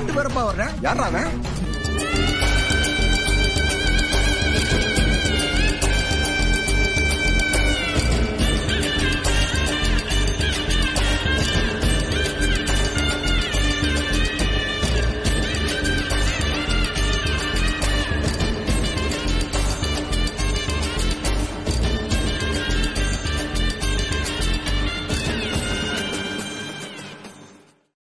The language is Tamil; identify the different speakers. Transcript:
Speaker 1: கூப்பிட்டு வரப்பா வர்றேன் யாரா அவன்?